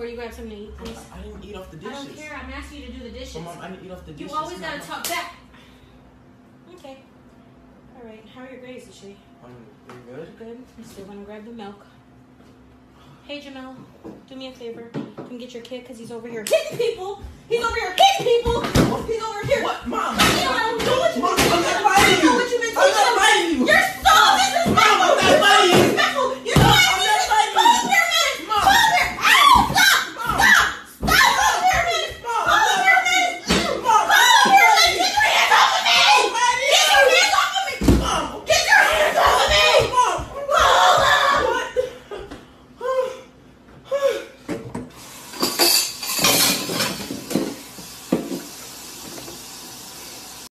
before you grab something to eat, please? I didn't eat off the dishes. I don't care. I'm asking you to do the dishes. Mom, I didn't eat off the dishes. you always gotta talk back. Okay. All right. How are your grades, Ishay? I'm pretty good? Good. I'm still gonna grab the milk. Hey Jamel, do me a favor. Come get your kid because he's over here hitting people. He's over here hitting people.